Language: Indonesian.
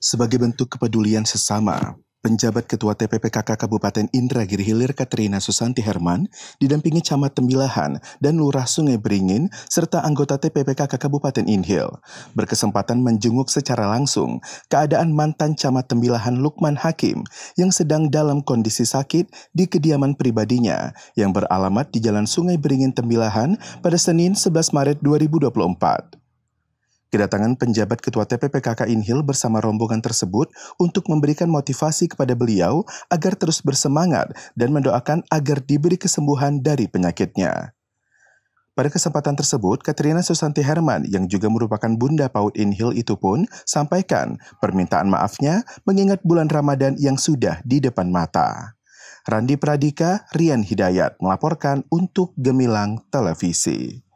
Sebagai bentuk kepedulian sesama, penjabat Ketua TPPKK Kabupaten Indragiri Hilir Katrina Susanti Herman didampingi Camat Tembilahan dan Lurah Sungai Beringin serta anggota TPPKK Kabupaten Inhil berkesempatan menjenguk secara langsung keadaan mantan Camat Tembilahan Lukman Hakim yang sedang dalam kondisi sakit di kediaman pribadinya yang beralamat di Jalan Sungai Beringin Tembilahan pada Senin 11 Maret 2024. Kedatangan penjabat Ketua TPPKK Inhil bersama rombongan tersebut untuk memberikan motivasi kepada beliau agar terus bersemangat dan mendoakan agar diberi kesembuhan dari penyakitnya. Pada kesempatan tersebut, Katrina Susanti Herman yang juga merupakan bunda PAUD Inhil itu pun sampaikan permintaan maafnya mengingat bulan Ramadan yang sudah di depan mata. Randi Pradika, Rian Hidayat melaporkan untuk Gemilang Televisi.